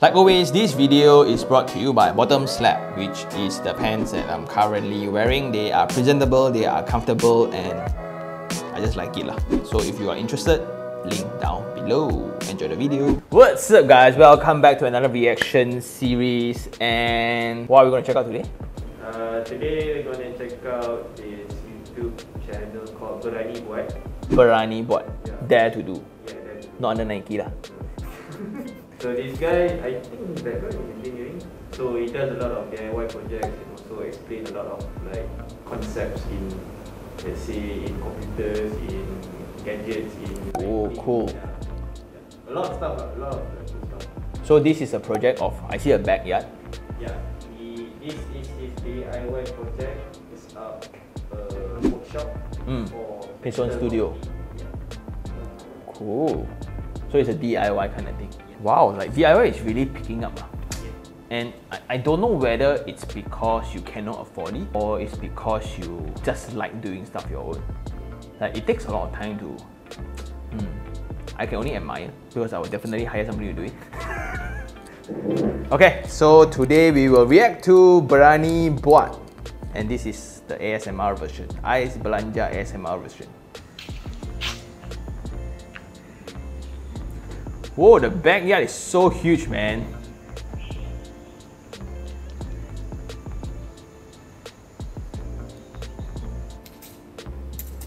Like always, this video is brought to you by Bottoms Lab, which is the pants that I'm currently wearing. They are presentable, they are comfortable, and I just like it lah. So if you are interested, link down below. Enjoy the video. What's up guys? Welcome back to another reaction series. And what are we going to check out today? Uh, today we're gonna check out this YouTube channel called Berani Buat. Berani Buat. Yeah. Dare to do. Yeah, that's Not under Nike lah. So this guy, I think background is engineering. So he does a lot of DIY projects and also explain a lot of like concepts in, let's say, in computers, in gadgets, in. Oh, cool. Yeah, yeah. A lot of stuff, a lot of like, cool stuff. So this is a project of, I see a backyard. Yeah, he, this is his DIY project. It's a uh, workshop Mm. for His own studio. Yeah. Cool. So it's a DIY kind of thing. Wow, like DIY is really picking up. And I, I don't know whether it's because you cannot afford it or it's because you just like doing stuff your own. Like it takes a lot of time to. Hmm, I can only admire because I would definitely hire somebody to do it. okay, so today we will react to Berani Buat. And this is the ASMR version. Ais Belanja ASMR version. Whoa, the backyard is so huge, man.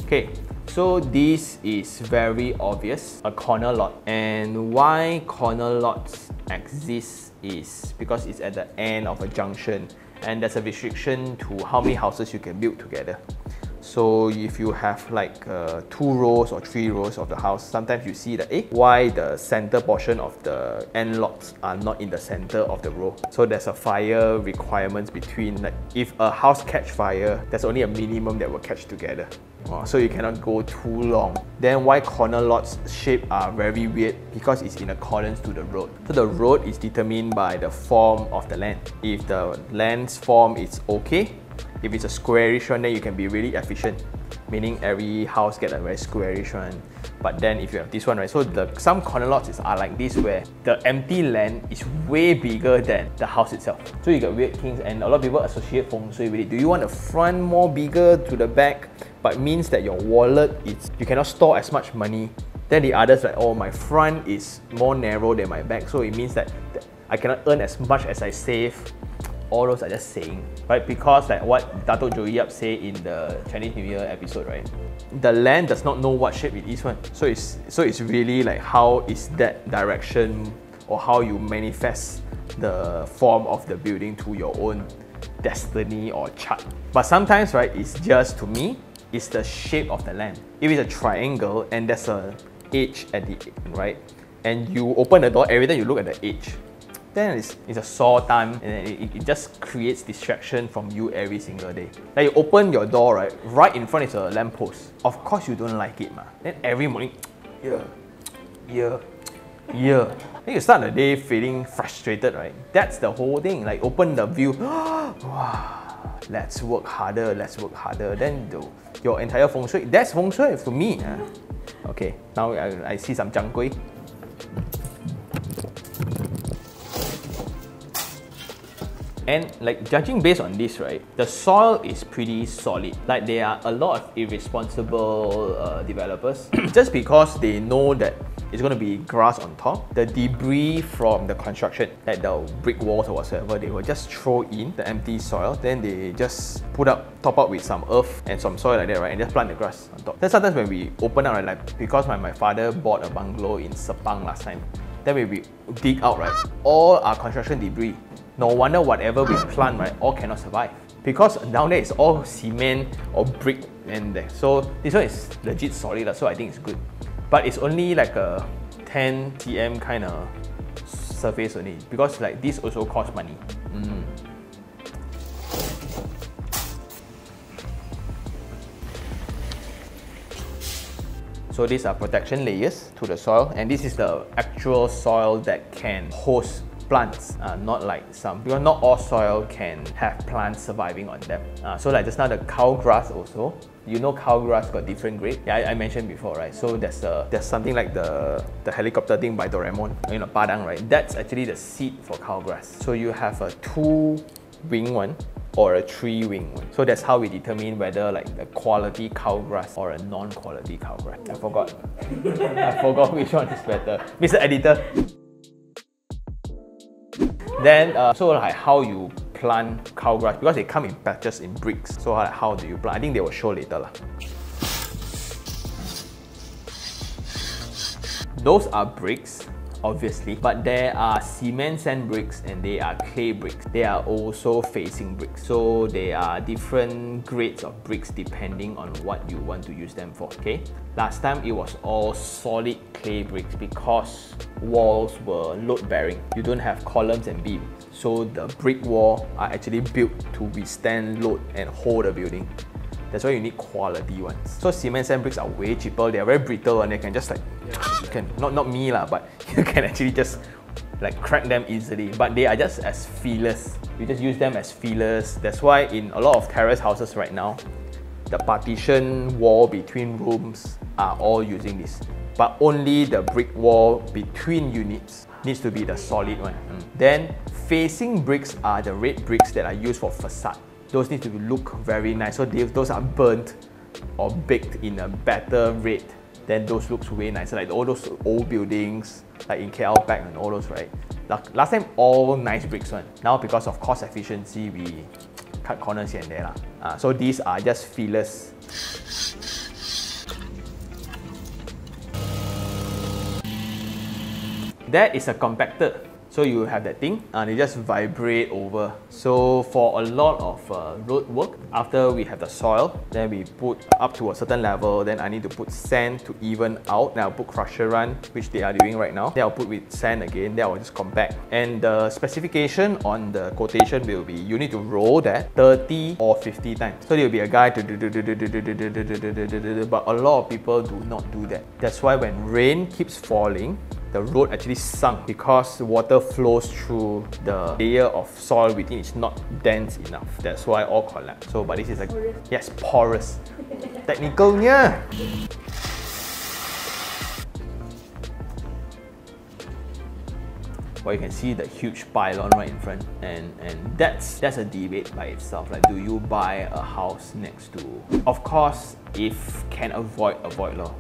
Okay, so this is very obvious, a corner lot. And why corner lots exist is because it's at the end of a junction and there's a restriction to how many houses you can build together. So if you have like uh, two rows or three rows of the house, sometimes you see that eh, why the center portion of the end lots are not in the center of the row. So there's a fire requirements between like if a house catch fire, there's only a minimum that will catch together. So you cannot go too long. Then why corner lots shape are very weird because it's in accordance to the road. So the road is determined by the form of the land. If the land's form is okay, if it's a squarish one, then you can be really efficient, meaning every house get a very squarish one. But then if you have this one, right, so the some corner lots is, are like this where the empty land is way bigger than the house itself. So you got weird things and a lot of people associate feng shui with it. Do you want the front more bigger to the back, but means that your wallet is, you cannot store as much money. Then the others like, oh, my front is more narrow than my back. So it means that that I cannot earn as much as I save all those are just saying, right? Because like what Dato Joey Yap say in the Chinese New Year episode, right? The land does not know what shape it is one. So it's so it's really like how is that direction or how you manifest the form of the building to your own destiny or chart. But sometimes, right, it's just to me, it's the shape of the land. If it's a triangle and there's a edge at the end, right? And you open the door, every time you look at the edge, then it's, it's a sore time and it, it just creates distraction from you every single day. Like you open your door, right? Right in front is a lamppost. Of course you don't like it, ma. Then every morning, yeah, yeah, yeah. Then you start the day feeling frustrated, right? That's the whole thing. Like open the view, wow, let's work harder, let's work harder. Then the, your entire feng shui, that's feng shui for me. ah. Okay, now I, I see some 掌柜. And like judging based on this, right, the soil is pretty solid. Like there are a lot of irresponsible uh, developers just because they know that it's going to be grass on top. The debris from the construction, like the brick walls or whatever, they will just throw in the empty soil. Then they just put up, top up with some earth and some soil like that, right, and just plant the grass on top. Then sometimes when we open up, right, like because my, my father bought a bungalow in Sepang last time, then when we dig out, right, all our construction debris. No wonder whatever we plant, right, all cannot survive. Because down there is all cement or brick and there. So this one is legit solid, so I think it's good. But it's only like a 10 tm kind of surface only. Because like this also costs money. Mm. So these are protection layers to the soil and this is the actual soil that can host plants, uh, not like some, because not all soil can have plants surviving on them. Uh, so like just now the cow grass also, you know cow grass got different grade. Yeah, I, I, mentioned before, right? So there's a there's something like the the helicopter thing by Doraemon, you know, Padang, right? That's actually the seed for cow grass. So you have a two wing one or a three wing one. So that's how we determine whether like the quality cow grass or a non-quality cow grass. I forgot. I forgot which one is better. Mr. Editor. Then, uh, so like how you plant cow grass, because they come in patches in bricks. So like, how do you plant? I think they will show later. Lah. Those are bricks obviously, but there are cement sand bricks and they are clay bricks. They are also facing bricks. So they are different grades of bricks depending on what you want to use them for, okay? Last time it was all solid clay bricks because walls were load bearing. You don't have columns and beams. So the brick wall are actually built to withstand load and hold the building. That's why you need quality ones. So cement sand bricks are way cheaper. They are very brittle and they can just like, you can, not, not me lah, but you can actually just like crack them easily. But they are just as feelers. You just use them as feelers. That's why in a lot of terrace houses right now, the partition wall between rooms are all using this. But only the brick wall between units needs to be the solid one. Mm. Then facing bricks are the red bricks that are used for facade those need to look very nice. So if those are burnt or baked in a better red, then those looks way nicer. Like all those old buildings, like in KL back and all those, right? Last time all nice bricks one. Now because of cost efficiency, we cut corners here and there. Uh, so these are just fillers. That is a compactor. So you have that thing and it just vibrate over. So for a lot of uh, road work, after we have the soil, then we put up to a certain level, then I need to put sand to even out. Then I'll put crusher run, which they are doing right now. Then I'll put with sand again, then I'll just compact. And the specification on the quotation will be, you need to roll that 30 or 50 times. So there will be a guy to do, do, do, do, do, do, do, do, do, do, do, do, but a lot of people do not do that. That's why when rain keeps falling, the road actually sunk because water flows through the layer of soil within is not dense enough. That's why all collapse. So, but this is like, porous. yes, porous. Technicalnya. Well, you can see the huge pylon right in front, and and that's that's a debate by itself. Like, do you buy a house next to? Of course, if can avoid, avoid law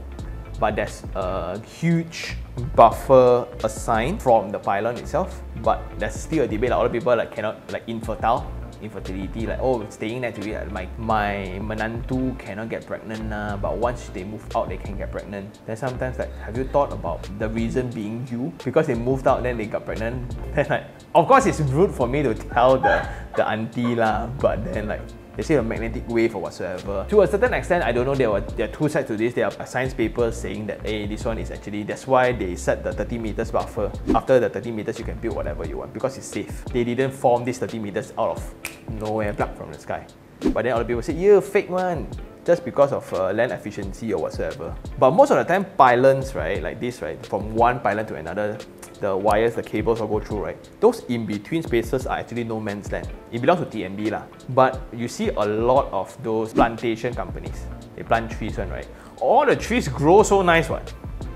but there's a huge buffer assigned from the pylon itself. But there's still a debate. Like, a lot of people like cannot like infertile infertility like oh staying there to it my my menantu cannot get pregnant uh, but once they move out they can get pregnant then sometimes like have you thought about the reason being you because they moved out then they got pregnant then like of course it's rude for me to tell the the auntie lah but then like they say a magnetic wave or whatsoever. To a certain extent, I don't know, there were there are two sides to this. There are science papers saying that, hey, this one is actually, that's why they set the 30 meters buffer. After the 30 meters, you can build whatever you want because it's safe. They didn't form this 30 meters out of nowhere, plucked from the sky. But then other people say, yeah, fake one just because of uh, land efficiency or whatsoever. But most of the time, pylons, right, like this, right, from one pylon to another, the wires, the cables all go through, right? Those in-between spaces are actually no man's land. It belongs to TNB lah. But you see a lot of those plantation companies. They plant trees one, right? All the trees grow so nice one.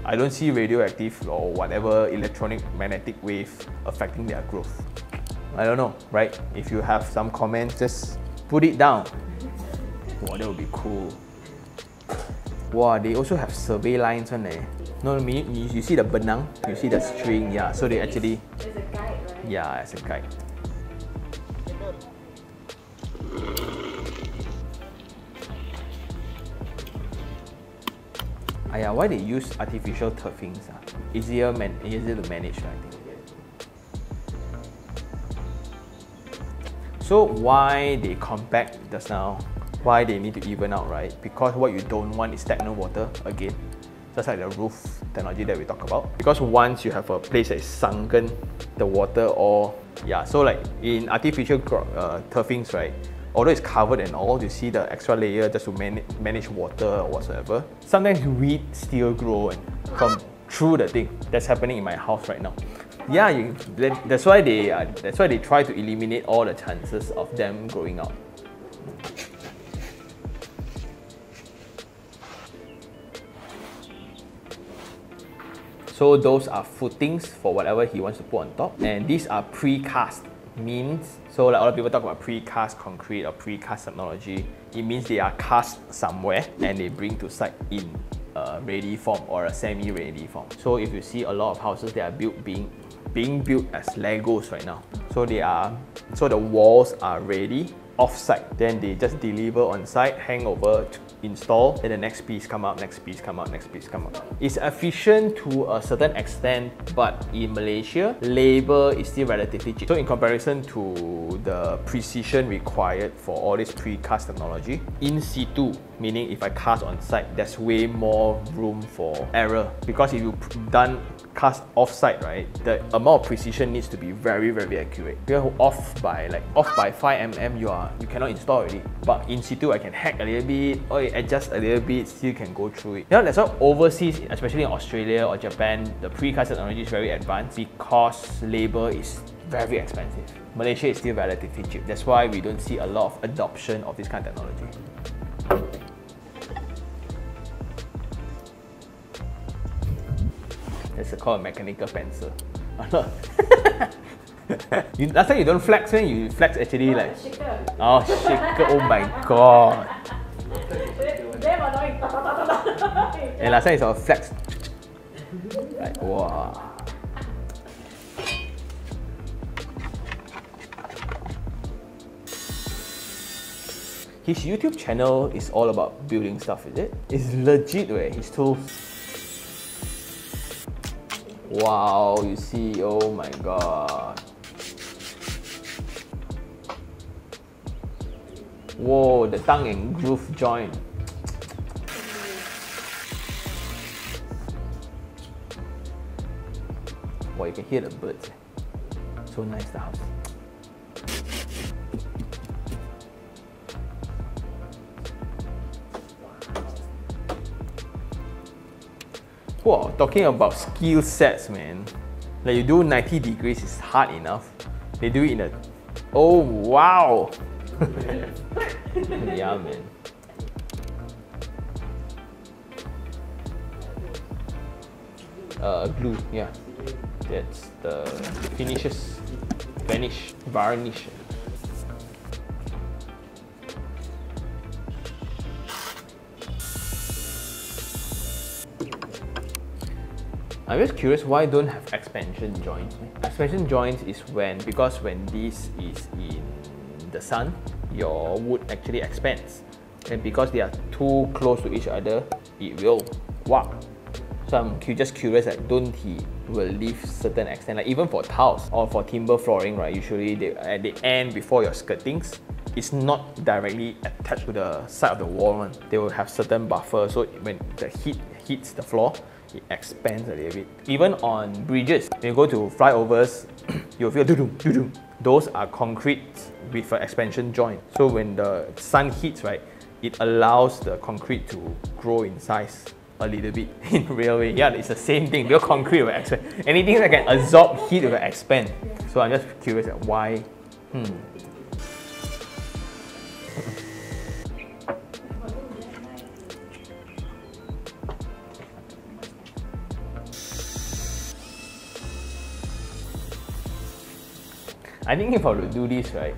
I don't see radioactive or whatever electronic magnetic wave affecting their growth. I don't know, right? If you have some comments, just put it down. Wow, that would be cool. Wow, they also have survey lines on there. Eh? No, you, you see the benang, you see the string, yeah. So they actually. As a guide, right? Yeah, as a guide. Aya, why they use artificial turfings? Ah? Easier, man, easier to manage, I think. So why they compact just now? Why they need to even out, right? Because what you don't want is stagnant water again just like the roof technology that we talk about. Because once you have a place that is sunken, the water or yeah, so like in artificial uh, turfings, right? Although it's covered and all, you see the extra layer just to man manage water or whatsoever. Sometimes weeds still grow and come through the thing. That's happening in my house right now. Yeah, you, that's why they uh, that's why they try to eliminate all the chances of them growing out. So those are footings for whatever he wants to put on top. And these are precast, means, so like a lot of people talk about precast concrete or precast technology, it means they are cast somewhere and they bring to site in a ready form or a semi-ready form. So if you see a lot of houses that are built being being built as Legos right now. So they are so the walls are ready off-site. Then they just deliver on site, hang over install, then the next piece come out, next piece come out, next piece come out. It's efficient to a certain extent, but in Malaysia, labor is still relatively cheap. So in comparison to the precision required for all this precast technology, in situ, meaning if I cast on site, there's way more room for error. Because if you've done cast off-site, right, the amount of precision needs to be very, very accurate. You're off by like off by 5 mm, you are you cannot install already. But in situ, I can hack a little bit, or adjust a little bit, still can go through it. You know, that's why overseas, especially in Australia or Japan, the precast technology is very advanced because labor is very expensive. Malaysia is still relatively cheap. That's why we don't see a lot of adoption of this kind of technology. It's called a mechanical pencil. you, last time you don't flex when you flex actually like oh, shaker. oh shaker oh my god and last time it's all flex like wow His YouTube channel is all about building stuff, is it? It's legit where his tools. Wow, you see, oh my god. Whoa, the tongue and groove joint. Wow, you can hear the birds. So nice the house. Wow, talking about skill sets, man. Like you do 90 degrees is hard enough. They do it in a. Oh wow! yeah, man. Uh, glue, yeah. That's the finishes, vanish, varnish. I'm just curious why don't have expansion joints? Expansion joints is when because when this is in the sun, your wood actually expands. And because they are too close to each other, it will warp. So I'm just curious like don't he will leave certain extent like even for tiles or for timber flooring right usually they at the end before your skirtings it's not directly attached to the side of the wall one. They will have certain buffer so when the heat hits the floor it expands a little bit. Even on bridges, when you go to flyovers, you'll feel doo-doo, doo-doo. Those are concrete with an expansion joint. So when the sun hits, right, it allows the concrete to grow in size a little bit in railway. Yeah, it's the same thing. Because concrete will expand. Anything that can absorb heat will expand. So I'm just curious at why. Hmm. I think if I were to do this, right,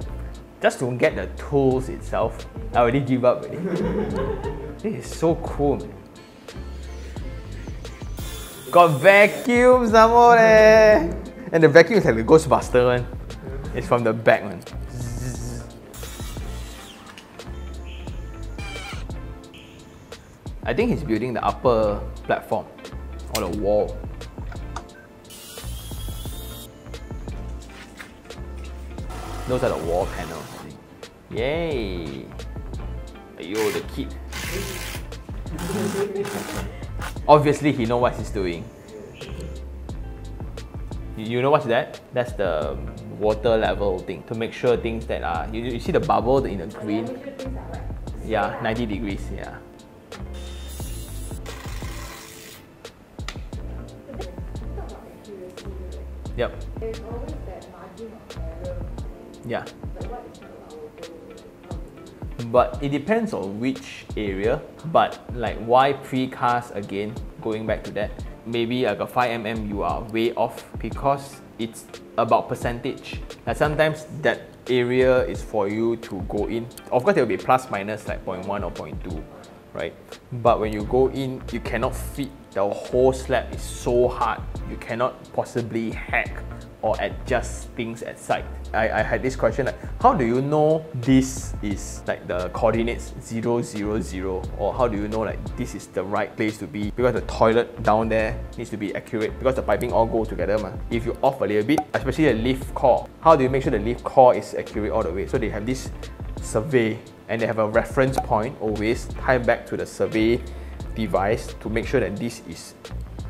just to get the tools itself, I already give up already. this is so cool, man. Got vacuum some more eh. And the vacuum is like the Ghostbuster one. It's from the back one. I think he's building the upper platform or the wall. Those are the wall panels. Yay! Yo, the kid. Obviously, he know what he's doing. You you know what's that? That's the water level thing to make sure things that are you, you see the bubble in the green. Yeah, 90 degrees. Yeah. Yep. Yeah. But it depends on which area. But like why precast again, going back to that, maybe like a 5mm you are way off because it's about percentage. Like sometimes that area is for you to go in. Of course there will be plus minus like 0.1 or 0.2, right? But when you go in, you cannot fit the whole slab is so hard. You cannot possibly hack or adjust things at site. I, I had this question like, how do you know this is like the coordinates 0, 0, 0 or how do you know like this is the right place to be because the toilet down there needs to be accurate because the piping all go together ma. If you off a little bit, especially the lift core, how do you make sure the lift core is accurate all the way? So they have this survey and they have a reference point always tied back to the survey device to make sure that this is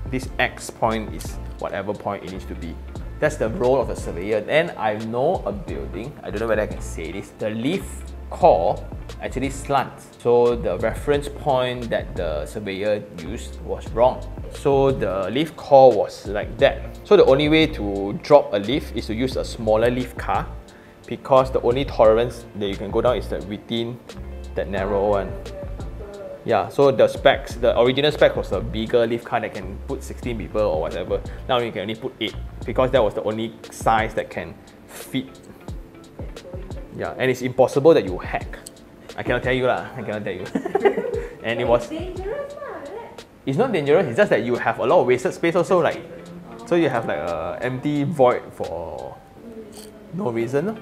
this X point is whatever point it needs to be. That's the role of the surveyor. Then I know a building, I don't know whether I can say this, the lift core actually slants. So the reference point that the surveyor used was wrong. So the lift core was like that. So the only way to drop a leaf is to use a smaller lift car because the only tolerance that you can go down is that within that narrow one. Yeah, so the specs, the original spec was a bigger lift car that can put 16 people or whatever. Now you can only put 8 because that was the only size that can fit. Yeah, and it's impossible that you hack. I cannot tell you lah, I cannot tell you. and it was, dangerous lah, like that. it's not dangerous, it's just that you have a lot of wasted space also like, so you have like a empty void for no reason.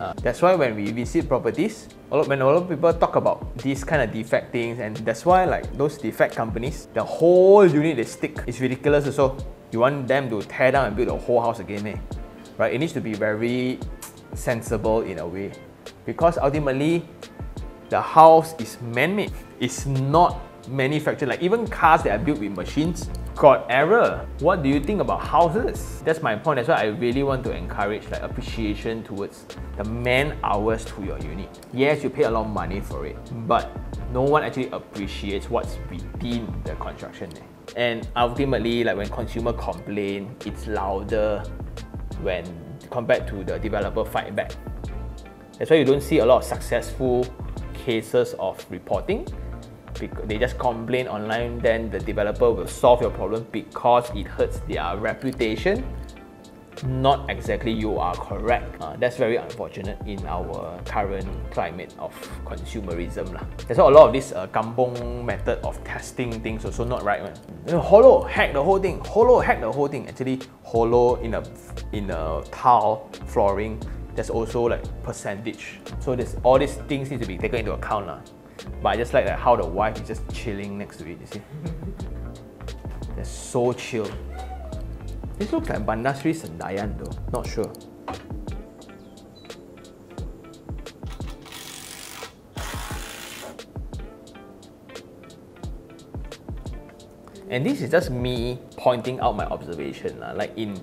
Uh, that's why when we visit properties, a lot, when a lot of people talk about these kind of defect things, and that's why like those defect companies, the whole unit they stick is ridiculous. So you want them to tear down and build a whole house again, eh? right? It needs to be very sensible in a way, because ultimately, the house is man-made. It's not manufactured. Like even cars that are built with machines got error. What do you think about houses? That's my point. That's why I really want to encourage like appreciation towards the man hours to your unit. Yes, you pay a lot of money for it, but no one actually appreciates what's within the construction. And ultimately, like when consumer complain, it's louder when compared to the developer fight back. That's why you don't see a lot of successful cases of reporting. They just complain online, then the developer will solve your problem because it hurts their reputation. Not exactly you are correct. Uh, that's very unfortunate in our current climate of consumerism. Lah. That's why a lot of this uh, kampong method of testing things also not right. Man. Hollow, hack the whole thing. Hollow, hack the whole thing. Actually, hollow in a in a tile flooring there's also like percentage. So this all these things need to be taken into account lah. But I just like, like how the wife is just chilling next to it. You see, they're so chill. This looks like Bandar Sri Sendayan though. Not sure. And this is just me pointing out my observation. Like in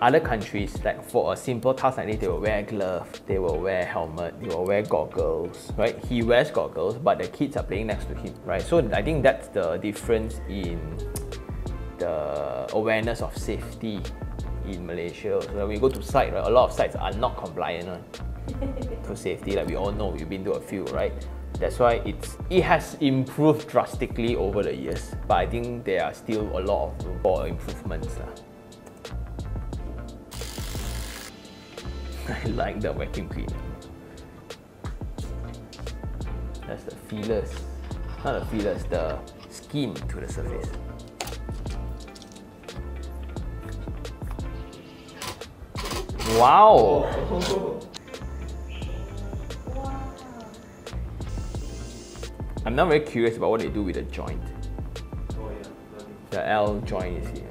other countries, like for a simple task like this, they will wear glove, they will wear helmet, they will wear goggles, right? He wears goggles, but the kids are playing next to him, right? So I think that's the difference in the awareness of safety in Malaysia. So when we go to site, right, a lot of sites are not compliant one to safety. Like we all know, we've been to a few, right? That's why it's it has improved drastically over the years, but I think there are still a lot of room for improvements. lah. I like the vacuum cleaner. That's the feelers, not the feelers, the skin to the surface. Wow! I'm not very curious about what they do with the joint. Oh yeah. The L joint is here.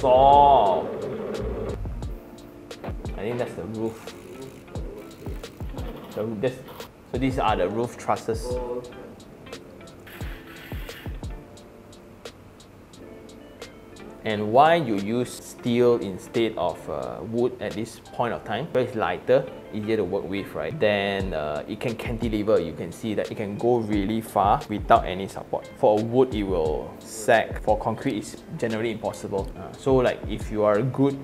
Even. I think that's the roof. The, this, so these are the roof trusses. And why you use steel instead of uh, wood at this point of time? It's lighter, easier to work with, right? Then uh, it can cantilever. You can see that it can go really far without any support. For wood, it will sag. For concrete, it's generally impossible. Uh, so like if you are good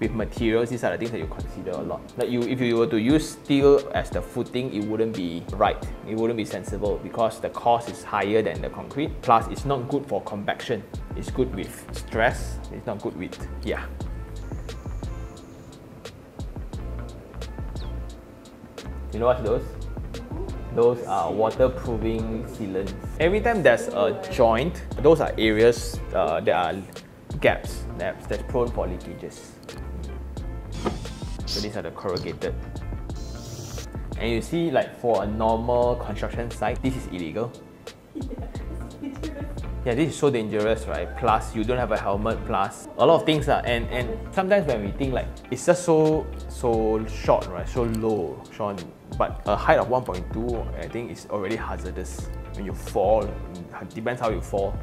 with materials, these are the things that you consider a lot. Like you, if you were to use steel as the footing, it wouldn't be right. It wouldn't be sensible because the cost is higher than the concrete. Plus, it's not good for compaction. It's good with stress. It's not good with yeah. You know what's those? Those are waterproofing sealants. Every time there's a joint, those are areas uh, that are gaps that's, that's prone for leakages. So these are the corrugated. And you see like for a normal construction site, this is illegal. Yeah, this is so dangerous, right? Plus, you don't have a helmet. Plus, a lot of things, uh, and and sometimes when we think like it's just so so short, right? So low, Sean. But a height of 1.2, I think is already hazardous. When you fall, it depends how you fall.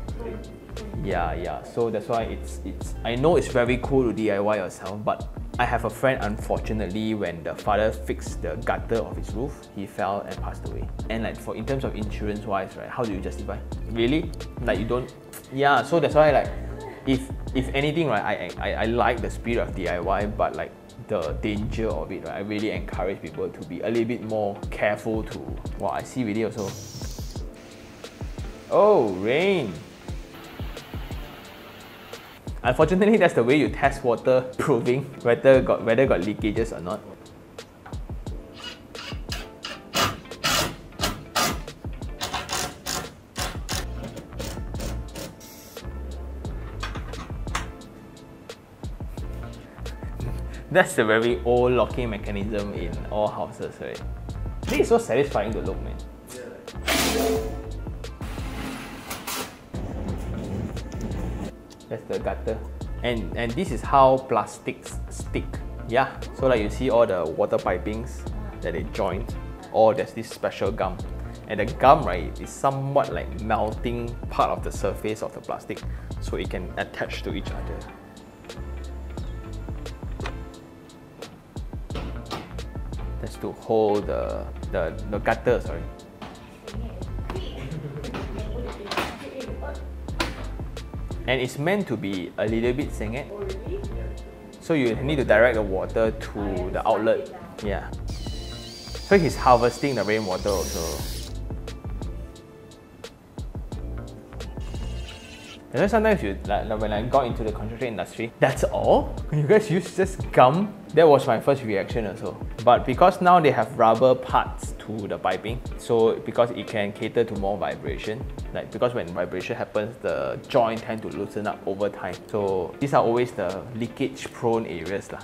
Yeah, yeah. So that's why it's it's. I know it's very cool to DIY yourself, but I have a friend. Unfortunately, when the father fixed the gutter of his roof, he fell and passed away. And like for in terms of insurance wise, right? How do you justify? Really? Like you don't? Yeah. So that's why like, if if anything, right? I I, I like the spirit of DIY, but like the danger of it, right? I really encourage people to be a little bit more careful. To wow, I see really also. Oh, rain. Unfortunately, that's the way you test water proving whether got whether got leakages or not. That's the very old locking mechanism in all houses, right? This is so satisfying to look, man. Gutter. And, and this is how plastics stick. Yeah, so like you see all the water pipings that they join, or there's this special gum. And the gum, right, is somewhat like melting part of the surface of the plastic so it can attach to each other. That's to hold the, the, the gutter, sorry. And it's meant to be a little bit sengit. So you need to direct the water to the outlet. Yeah. So he's harvesting the rainwater also. You know, sometimes you like, when I got into the construction industry, that's all. You guys use just gum. That was my first reaction also. But because now they have rubber parts to the piping, so because it can cater to more vibration. Like because when vibration happens, the joint tend to loosen up over time. So these are always the leakage prone areas lah.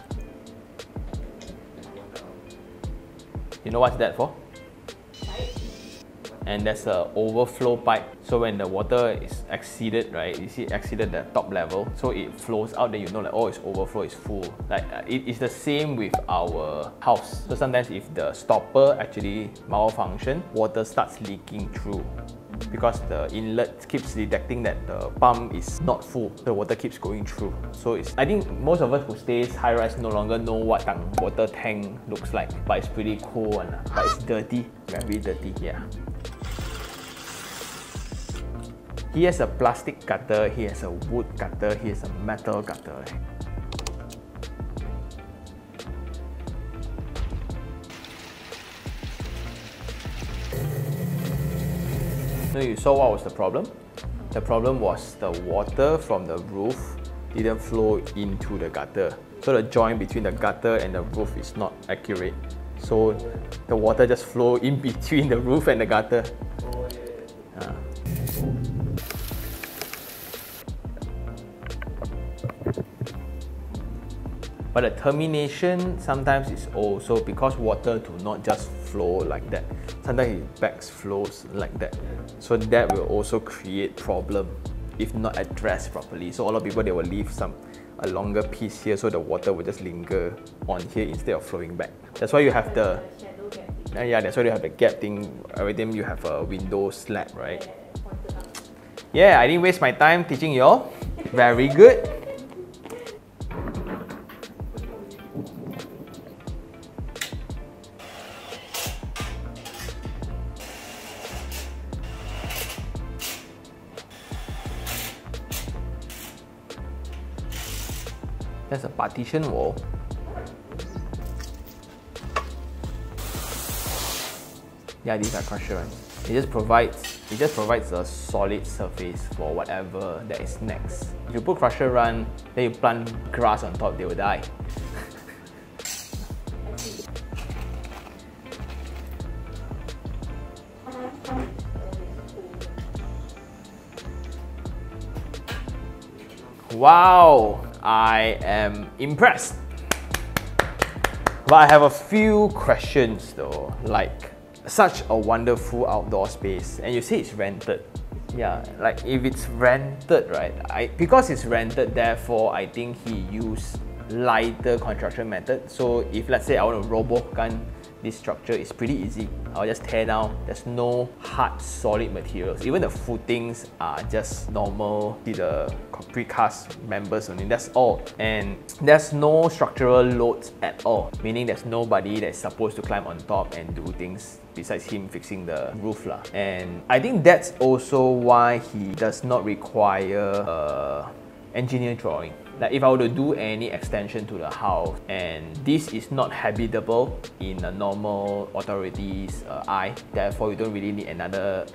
You know what's that for? And there's a overflow pipe. So when the water is exceeded, right, you see exceeded the top level, so it flows out. Then you know like oh, it's overflow, it's full. Like uh, it is the same with our house. So sometimes if the stopper actually malfunction, water starts leaking through because the inlet keeps detecting that the pump is not full, the water keeps going through. So it's I think most of us who stays high rise no longer know what tang water tank looks like, but it's pretty cool one, but it's dirty, very dirty, yeah. He has a plastic gutter, he has a wood gutter, he has a metal gutter. So you saw what was the problem? The problem was the water from the roof didn't flow into the gutter. So the joint between the gutter and the roof is not accurate. So the water just flow in between the roof and the gutter. Ah. But the termination sometimes is also because water do not just flow like that. Sometimes it backs flows like that. So that will also create problem if not addressed properly. So a lot of people they will leave some a longer piece here so the water will just linger on here instead of flowing back. That's why you have the uh, yeah, that's why you have the gap thing. Every time you have a window slab, right? Yeah, I didn't waste my time teaching you all. Very good. That's a partition wall. Yeah, these are crusher. It just provides it just provides a solid surface for whatever that is next. If you put crusher run, then you plant grass on top, they will die. Wow, I am impressed. But I have a few questions though, like such a wonderful outdoor space, and you say it's rented. Yeah, like if it's rented, right? I because it's rented, therefore I think he used lighter construction method. So if let's say I want to robokan this structure is pretty easy. I'll just tear down. There's no hard solid materials. Even the footings are just normal see the precast members only. That's all. And there's no structural loads at all. Meaning there's nobody that's supposed to climb on top and do things besides him fixing the roof lah. And I think that's also why he does not require uh, engineer drawing. Like if I were to do any extension to the house and this is not habitable in a normal authority's uh, eye, therefore you don't really need another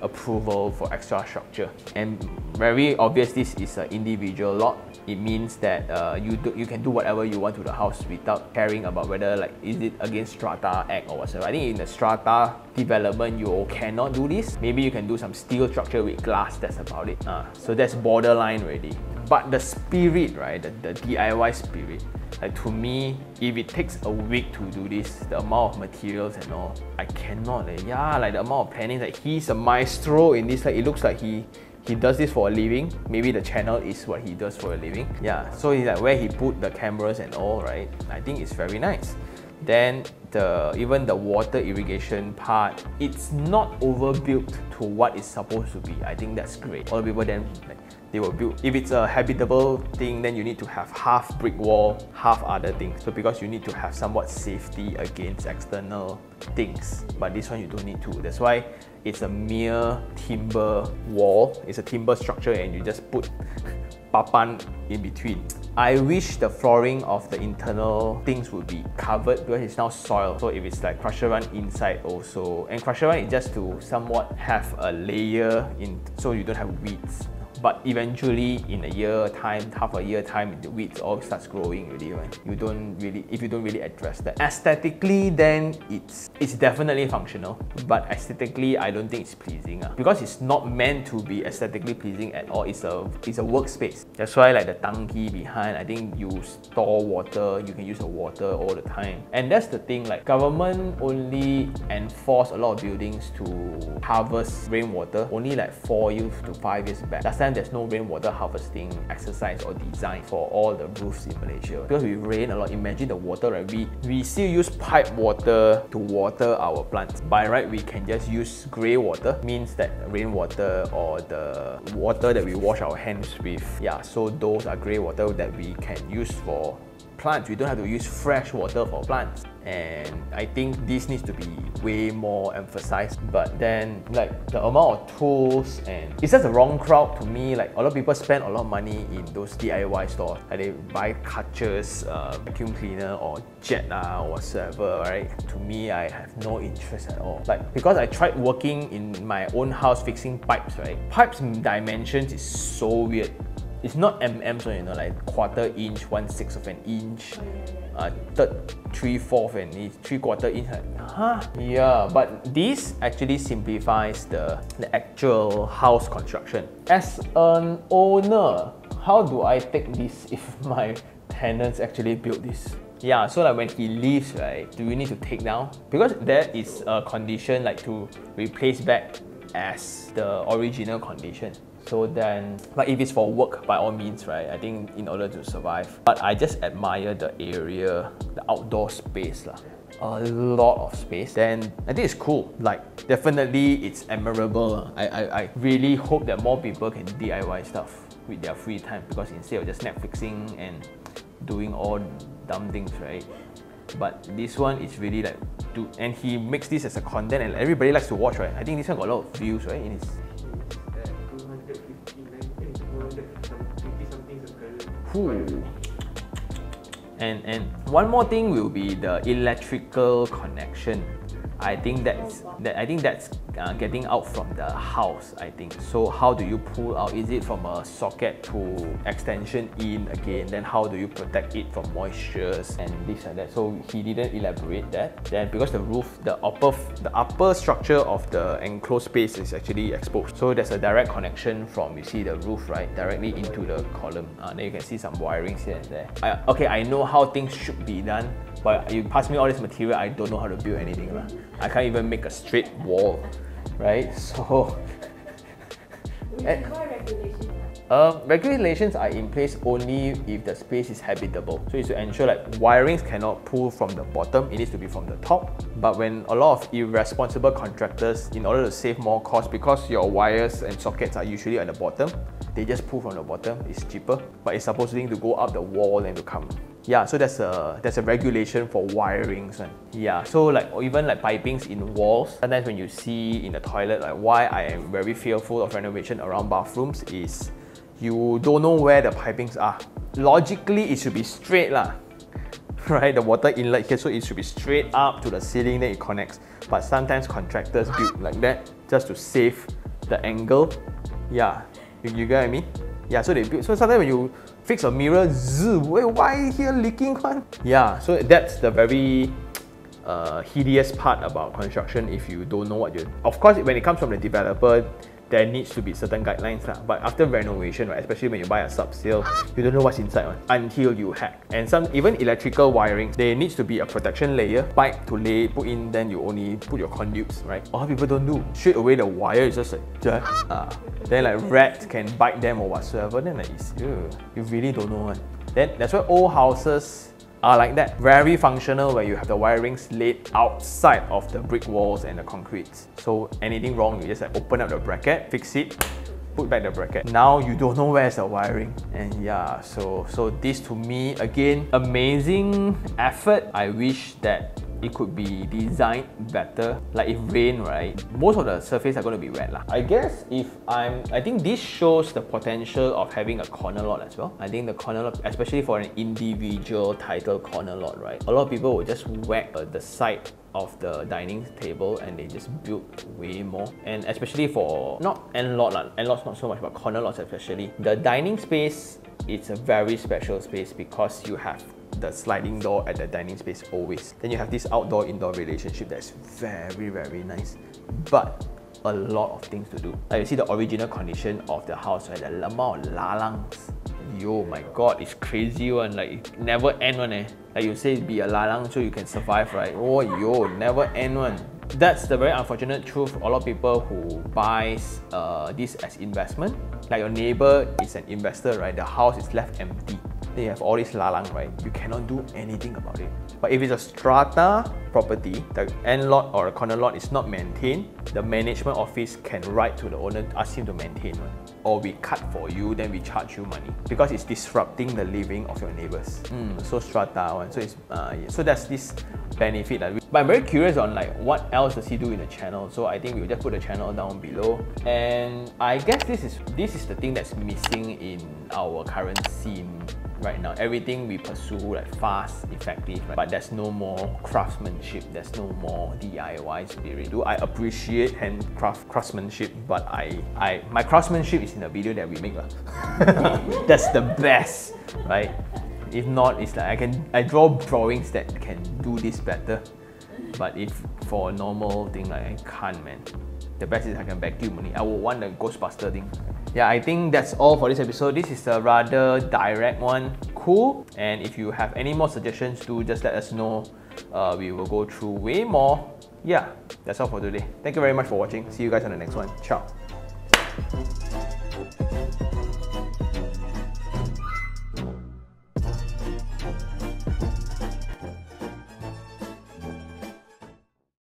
approval for extra structure. And very obvious this is an individual lot. It means that uh, you, do, you can do whatever you want to the house without caring about whether like is it against strata act or whatever. I think in the strata development you cannot do this. Maybe you can do some steel structure with glass, that's about it. Uh, so that's borderline already. But the spirit, right, the, the DIY spirit, like to me, if it takes a week to do this, the amount of materials and all, I cannot. Eh. Yeah, like the amount of planning, like he's a maestro in this. Like it looks like he he does this for a living. Maybe the channel is what he does for a living. Yeah, so he's like where he put the cameras and all, right? I think it's very nice. Then the even the water irrigation part, it's not overbuilt to what it's supposed to be. I think that's great. All the people then like, they will build. If it's a habitable thing, then you need to have half brick wall, half other things. So because you need to have somewhat safety against external things. But this one you don't need to. That's why it's a mere timber wall. It's a timber structure and you just put papan in between. I wish the flooring of the internal things would be covered because it's now soil. So if it's like crusher run inside also, and crusher run is just to somewhat have a layer in so you don't have weeds but eventually in a year time, half a year time, the weeds all starts growing already, right? You don't really, if you don't really address that. Aesthetically, then it's it's definitely functional, but aesthetically, I don't think it's pleasing uh, because it's not meant to be aesthetically pleasing at all. It's a it's a workspace. That's why like the tangki behind, I think you store water, you can use the water all the time. And that's the thing, like government only enforce a lot of buildings to harvest rainwater only like four years to five years back. Last time time there's no rainwater harvesting exercise or design for all the roofs in Malaysia. Because we rain a lot, imagine the water, right? We, we still use pipe water to water our plants. By right, we can just use grey water, means that rainwater or the water that we wash our hands with. Yeah, so those are grey water that we can use for plants. We don't have to use fresh water for plants and I think this needs to be way more emphasized. But then, like the amount of tools and it's just the wrong crowd to me. Like a lot of people spend a lot of money in those DIY stores. Like they buy catchers, uh, vacuum cleaner, or jet or whatsoever. Right? To me, I have no interest at all. Like because I tried working in my own house fixing pipes. Right? Pipes dimensions is so weird it's not mm so you know like quarter inch one sixth of an inch uh, third three fourth and three quarter inch huh yeah but this actually simplifies the the actual house construction as an owner how do I take this if my tenants actually build this yeah, so like when he leaves, right, do we need to take down? Because there is a condition like to replace back as the original condition. So then, like if it's for work, by all means, right? I think in order to survive. But I just admire the area, the outdoor space lah. A lot of space. Then I think it's cool. Like definitely, it's admirable. I, I, I really hope that more people can DIY stuff with their free time because instead of just Netflixing and doing all dumb things, right? But this one is really like, do and he makes this as a content and everybody likes to watch, right? I think this one got a lot of views, right? And, and one more thing will be the electrical connection. I think that's that. I think that's uh, getting out from the house. I think so. How do you pull out? Is it from a socket to extension in again? Then how do you protect it from moistures and this and that? So he didn't elaborate that. Then because the roof, the upper the upper structure of the enclosed space is actually exposed. So there's a direct connection from you see the roof right directly into the column. Uh, then you can see some wirings here and there. I, okay, I know how things should be done. But you pass me all this material, I don't know how to build anything. lah. I can't even make a straight wall, right? So, Which is regulations are. um, regulations are in place only if the space is habitable. So it's to ensure like wirings cannot pull from the bottom, it needs to be from the top. But when a lot of irresponsible contractors, in order to save more cost, because your wires and sockets are usually at the bottom, they just pull from the bottom, it's cheaper. But it's supposedly to go up the wall and to come. Yeah, so there's a that's a regulation for wirings. one. Yeah, so like or even like pipings in walls. Sometimes when you see in the toilet, like why I am very fearful of renovation around bathrooms is you don't know where the pipings are. Logically, it should be straight lah, right? The water inlet here, so it should be straight up to the ceiling, then it connects. But sometimes contractors build like that just to save the angle. Yeah, you, you get what I mean? Yeah, so they build. So sometimes when you fix a mirror, zzz, wait, why here leaking? Yeah, so that's the very uh, hideous part about construction if you don't know what you're... of course when it comes from the developer there needs to be certain guidelines lah. but after renovation right especially when you buy a sub sale you don't know what's inside one until you hack and some even electrical wiring there needs to be a protection layer pipe to lay put in then you only put your conduits right a lot of people don't do straight away the wire is just like "Duh." ah. then like rats can bite them or whatsoever then like it's, ew, you really don't know one then that's why old houses are like that. Very functional where you have the wirings laid outside of the brick walls and the concrete. So anything wrong, you just like open up the bracket, fix it, put back the bracket. Now you don't know where's the wiring. And yeah, so so this to me again, amazing effort. I wish that it could be designed better. Like if rain, right? Most of the surface are going to be wet. lah. I guess if I'm, I think this shows the potential of having a corner lot as well. I think the corner lot, especially for an individual title corner lot, right? A lot of people will just whack uh, the side of the dining table and they just build way more. And especially for not end lot, lah. end lot's not so much, but corner lots especially. The dining space, it's a very special space because you have the sliding door at the dining space always. Then you have this outdoor indoor relationship that's very, very nice. But a lot of things to do. Like you see the original condition of the house, right? The amount of lalangs. Yo, my god, it's crazy one. Like never end one eh. Like you say be a lalang so you can survive, right? Oh yo, never end one. That's the very unfortunate truth. A lot of people who buys uh, this as investment, like your neighbor is an investor, right? The house is left empty. Then you have all this lalang, right? You cannot do anything about it. But if it's a strata property, the end lot or a corner lot is not maintained, the management office can write to the owner, ask him to maintain one. Or we cut for you, then we charge you money because it's disrupting the living of your neighbors. Mm, so strata one. So it's uh, yeah. so that's this benefit. Like, but I'm very curious on like what else does he do in the channel. So I think we'll just put the channel down below. And I guess this is this is the thing that's missing in our current scene right now. Everything we pursue like fast, effective, right? but there's no more craftsmanship. There's no more DIY be redo. I appreciate handcraft craftsmanship, but I, I my craftsmanship is in the video that we make. That's the best, right? If not, it's like I can I draw drawings that can do this better. But if for a normal thing like I can't man. The best is I can vacuum only. I would want the Ghostbuster thing. Yeah, I think that's all for this episode. This is a rather direct one. Cool. And if you have any more suggestions, do just let us know. Uh, we will go through way more. Yeah, that's all for today. Thank you very much for watching. See you guys on the next one. Ciao.